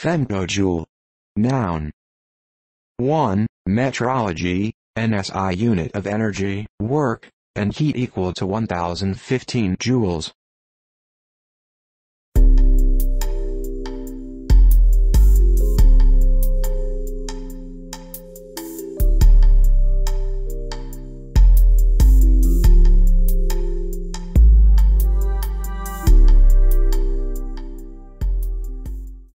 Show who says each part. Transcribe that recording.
Speaker 1: Femtojoule. Noun. 1. Metrology, NSI unit of energy, work, and heat equal to 1015 joules.